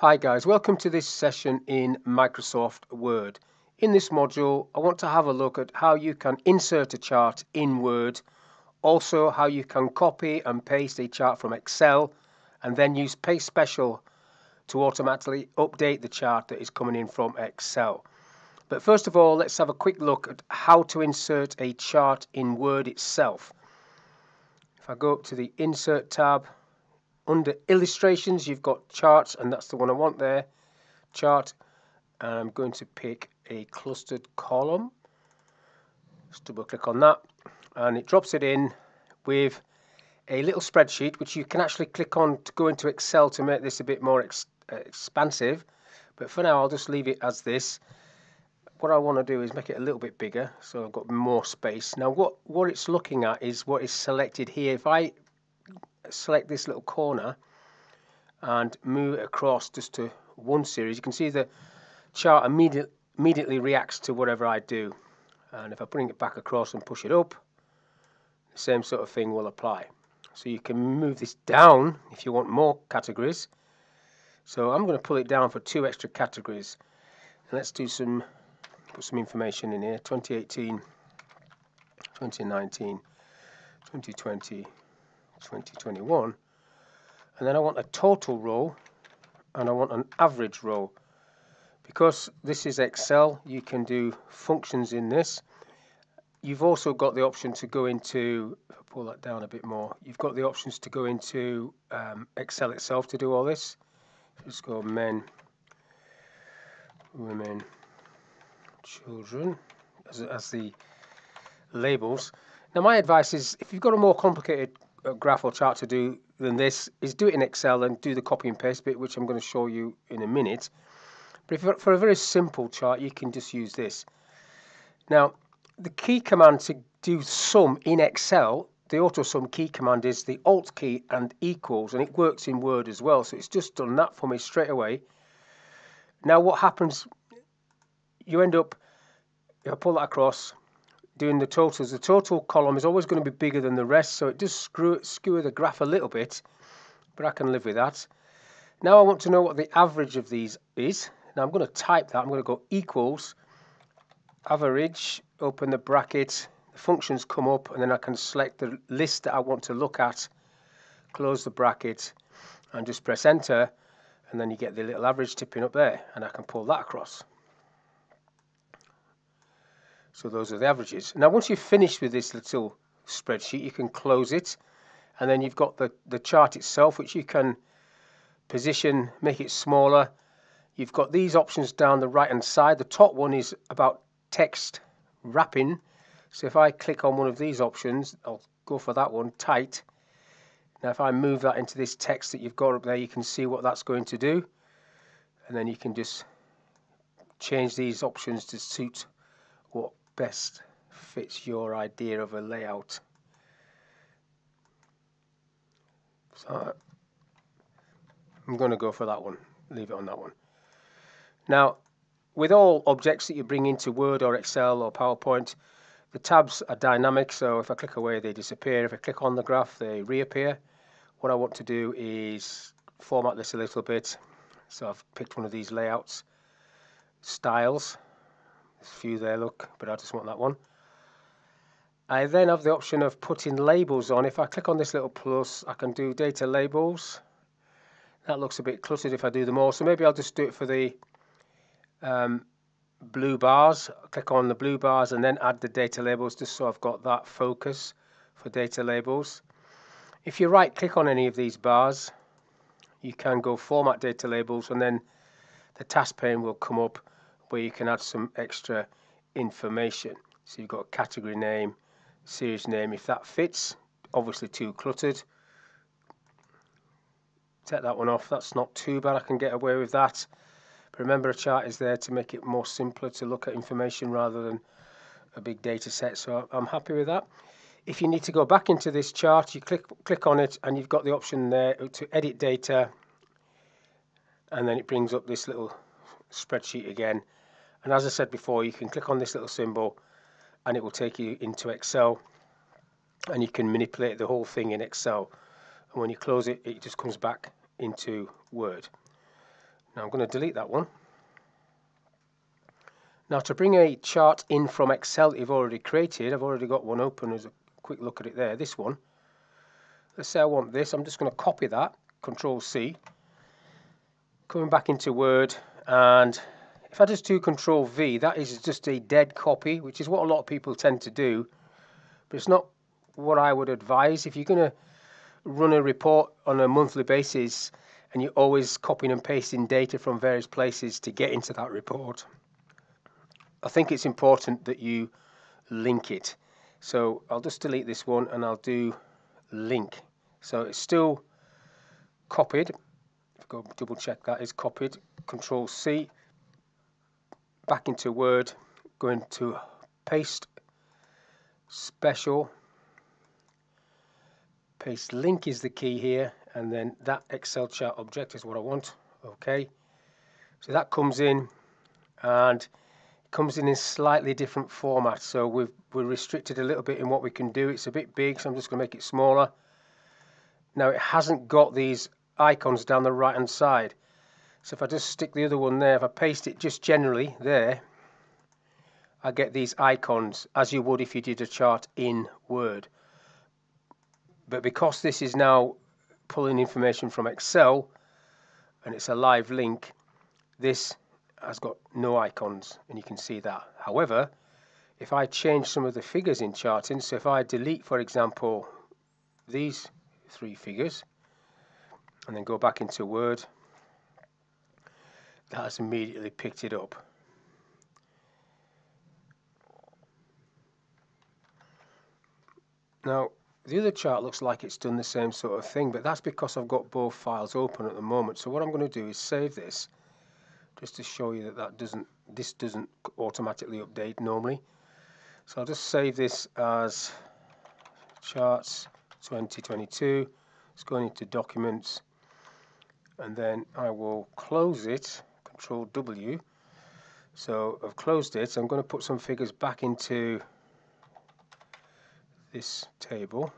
Hi guys, welcome to this session in Microsoft Word. In this module, I want to have a look at how you can insert a chart in Word, also how you can copy and paste a chart from Excel, and then use Paste Special to automatically update the chart that is coming in from Excel. But first of all, let's have a quick look at how to insert a chart in Word itself. If I go up to the Insert tab, under illustrations you've got charts and that's the one I want there. Chart and I'm going to pick a clustered column. Just double click on that and it drops it in with a little spreadsheet which you can actually click on to go into Excel to make this a bit more ex uh, expansive. But for now I'll just leave it as this. What I want to do is make it a little bit bigger so I've got more space. Now what what it's looking at is what is selected here. If I select this little corner and move it across just to one series, you can see the chart immediate, immediately reacts to whatever I do. And if I bring it back across and push it up, the same sort of thing will apply. So you can move this down if you want more categories. So I'm going to pull it down for two extra categories. And let's do some, put some information in here. 2018, 2019, 2020, 2021 and then I want a total row and I want an average row. Because this is Excel you can do functions in this. You've also got the option to go into pull that down a bit more you've got the options to go into um, Excel itself to do all this. Just go men women children as, as the labels. Now my advice is if you've got a more complicated graph or chart to do than this is do it in Excel and do the copy and paste bit, which I'm going to show you in a minute. But for a very simple chart, you can just use this. Now, the key command to do sum in Excel, the auto sum key command is the Alt key and equals, and it works in Word as well. So it's just done that for me straight away. Now, what happens? You end up, if I pull that across, doing the totals, the total column is always going to be bigger than the rest, so it does screw, skewer the graph a little bit, but I can live with that. Now I want to know what the average of these is. Now I'm going to type that. I'm going to go equals average, open the bracket, the functions come up, and then I can select the list that I want to look at, close the bracket, and just press enter, and then you get the little average tipping up there, and I can pull that across. So those are the averages. Now once you've finished with this little spreadsheet, you can close it. And then you've got the, the chart itself, which you can position, make it smaller. You've got these options down the right hand side. The top one is about text wrapping. So if I click on one of these options, I'll go for that one, tight. Now if I move that into this text that you've got up there, you can see what that's going to do. And then you can just change these options to suit best fits your idea of a layout. So I'm going to go for that one, leave it on that one. Now, with all objects that you bring into Word or Excel or PowerPoint, the tabs are dynamic, so if I click away, they disappear. If I click on the graph, they reappear. What I want to do is format this a little bit. So I've picked one of these layouts, styles, there's a few there, look, but I just want that one. I then have the option of putting labels on. If I click on this little plus, I can do data labels. That looks a bit cluttered if I do them all, so maybe I'll just do it for the um, blue bars. click on the blue bars and then add the data labels just so I've got that focus for data labels. If you right click on any of these bars, you can go format data labels and then the task pane will come up where you can add some extra information. So you've got category name, series name, if that fits, obviously too cluttered. Take that one off, that's not too bad, I can get away with that. But remember a chart is there to make it more simpler to look at information rather than a big data set, so I'm happy with that. If you need to go back into this chart, you click, click on it and you've got the option there to edit data and then it brings up this little spreadsheet again and as I said before, you can click on this little symbol and it will take you into Excel and you can manipulate the whole thing in Excel. And when you close it, it just comes back into Word. Now I'm going to delete that one. Now to bring a chart in from Excel that you've already created, I've already got one open, as a quick look at it there, this one. Let's say I want this, I'm just going to copy that, Control C, coming back into Word, and if I just do Control V, that is just a dead copy, which is what a lot of people tend to do, but it's not what I would advise. If you're going to run a report on a monthly basis and you're always copying and pasting data from various places to get into that report, I think it's important that you link it. So I'll just delete this one and I'll do link. So it's still copied. If I Go double check that is copied. Control C. Back into Word. Going to paste special. Paste link is the key here and then that Excel chart object is what I want. Okay. So that comes in and it comes in in slightly different format so we've we're restricted a little bit in what we can do it's a bit big so I'm just going to make it smaller now it hasn't got these icons down the right hand side so if I just stick the other one there if I paste it just generally there I get these icons as you would if you did a chart in Word but because this is now pulling information from Excel and it's a live link this has got no icons and you can see that. However, if I change some of the figures in charting, so if I delete, for example, these three figures and then go back into Word, has immediately picked it up. Now, the other chart looks like it's done the same sort of thing, but that's because I've got both files open at the moment. So what I'm going to do is save this just to show you that that doesn't this doesn't automatically update normally so I'll just save this as charts 2022 it's going into documents and then I will close it control W. So I've closed it. I'm going to put some figures back into this table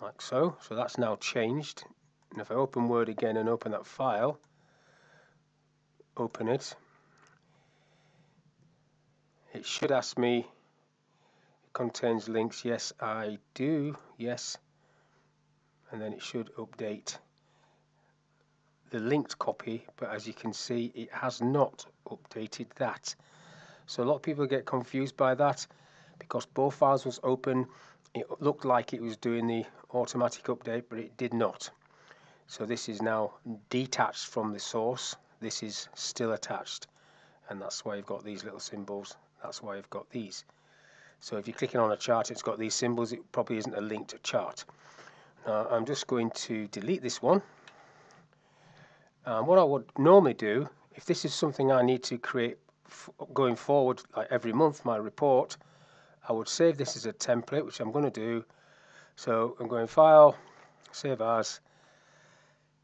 like so. So that's now changed. And if I open Word again and open that file open it it should ask me it contains links. Yes I do. Yes. And then it should update the linked copy but as you can see it has not updated that. So a lot of people get confused by that because both files was open. It looked like it was doing the automatic update but it did not. So this is now detached from the source. This is still attached and that's why you've got these little symbols. That's why you've got these. So if you're clicking on a chart it's got these symbols. It probably isn't a linked chart. Now I'm just going to delete this one and what I would normally do if this is something I need to create going forward like every month my report I would save this as a template which I'm going to do so I'm going file save as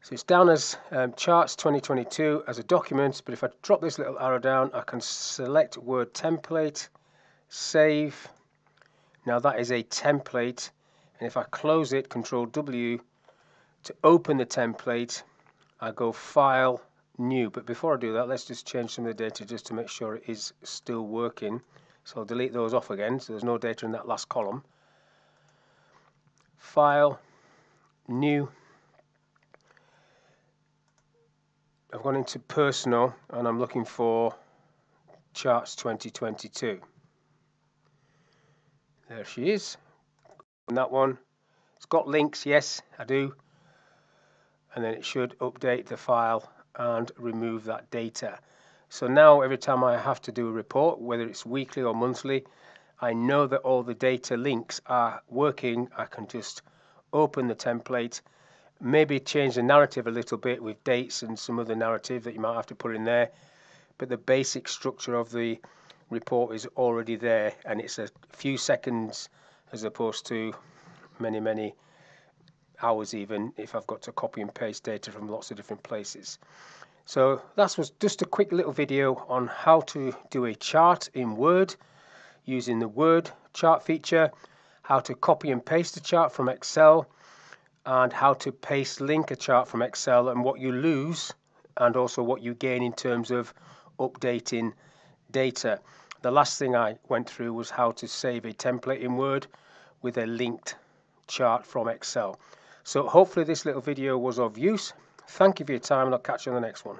so it's down as um, charts 2022 as a document, but if I drop this little arrow down, I can select Word template, save. Now that is a template, and if I close it, Control W, to open the template, I go File, New. But before I do that, let's just change some of the data just to make sure it is still working. So I'll delete those off again, so there's no data in that last column. File, New I've gone into personal and I'm looking for charts 2022 there she is and that one it's got links yes I do and then it should update the file and remove that data. So now every time I have to do a report whether it's weekly or monthly I know that all the data links are working. I can just open the template maybe change the narrative a little bit with dates and some other narrative that you might have to put in there but the basic structure of the report is already there and it's a few seconds as opposed to many many hours even if I've got to copy and paste data from lots of different places. So that was just a quick little video on how to do a chart in Word using the Word chart feature, how to copy and paste a chart from Excel, and how to paste link a chart from Excel and what you lose and also what you gain in terms of updating data. The last thing I went through was how to save a template in Word with a linked chart from Excel. So hopefully this little video was of use. Thank you for your time and I'll catch you on the next one.